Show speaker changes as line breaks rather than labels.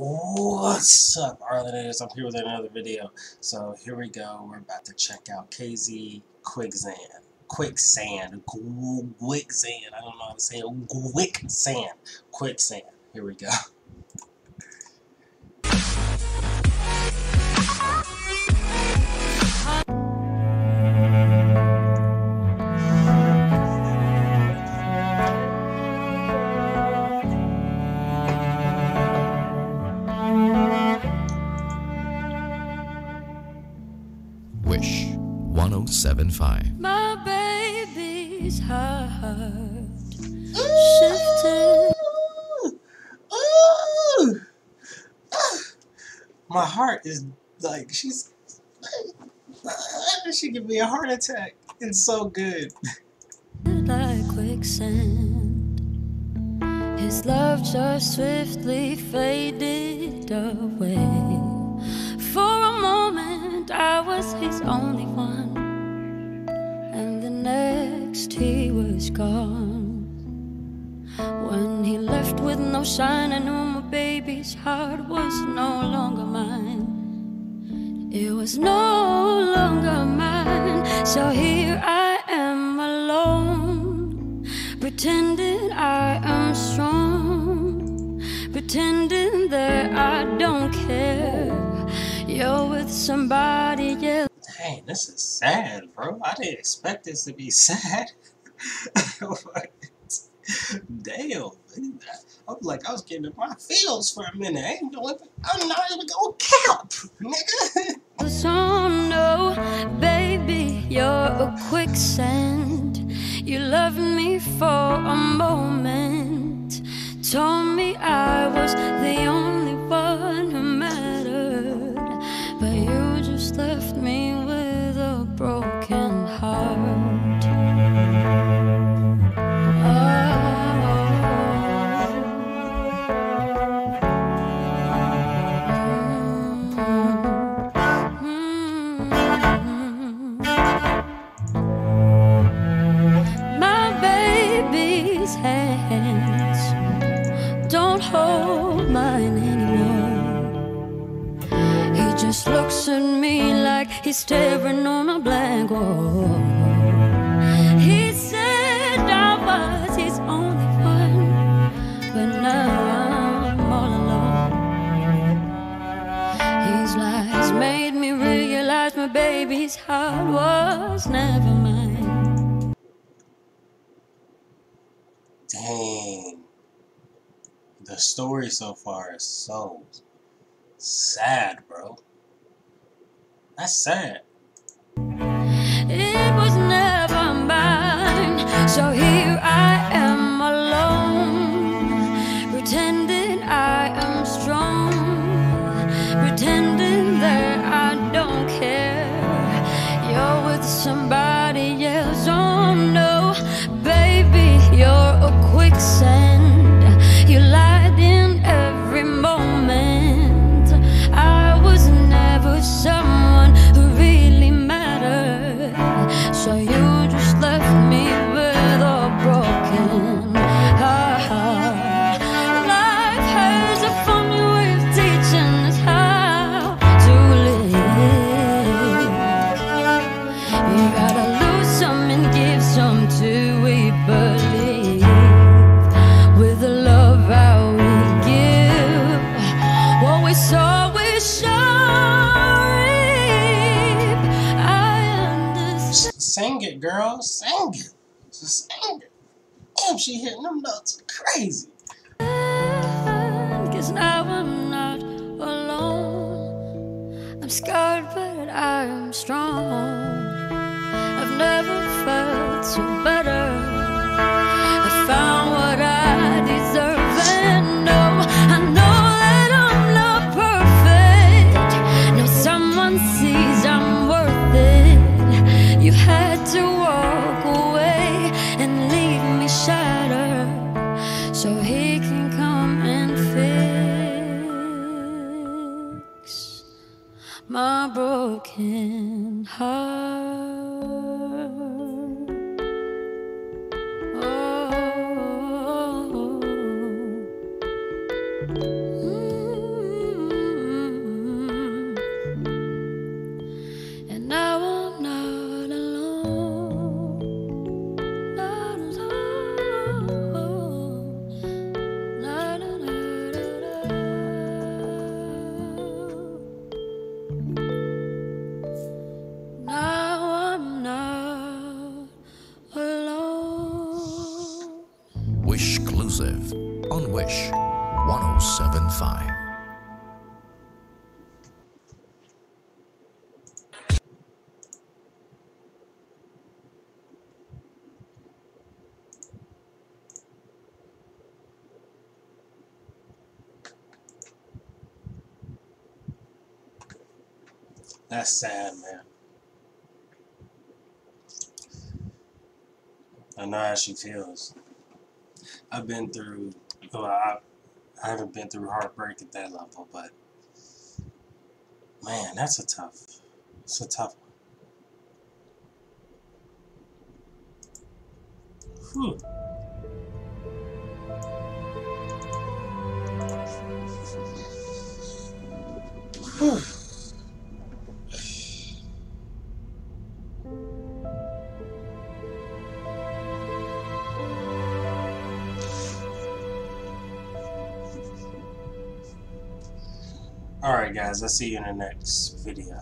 What's up, Arlinators? I'm here with another video. So here we go. We're about to check out KZ Quicksand. Quicksand. Quicksand. I don't know how to say it. Quicksand. Quicksand. Here we go.
1075.
My baby's heart shifted.
Ooh. My heart is like she's she give me a heart attack. It's so good.
like quicksand. His love just swiftly faded away. For a moment, I was his only was gone. When he left with no sign, I knew my baby's heart was no longer mine. It was no longer mine. So here I am alone, pretending I am strong, pretending that I don't care. You're with somebody else.
Dang, this is sad, bro. I didn't expect this to be sad. Damn. I was like, I was getting in my feels for a minute. I ain't doing I'm not even gonna count, nigga.
No, baby, you're a quicksand. You loved me for a moment. Told me I was the only just looks at me like he's staring on a blank wall. He said I was his only one, but now I'm all alone. His lies made me realize my baby's heart was never mine.
Dang. The story so far is so sad, bro. That's sad.
Damn, oh,
she hitting them notes crazy.
Cause now I'm not alone. I'm scarred, but I am strong. I've never felt so better. I found what I deserve, and no, I know that I'm not perfect. Now someone sees I'm worth it. You had to my broken heart. Oh.
1075.
That's sad, man. I know how she feels. I've been through, well, I, I haven't been through heartbreak at that level, but man, that's a tough, it's a tough one. Whew. Whew. Alright guys, I'll see you in the next video.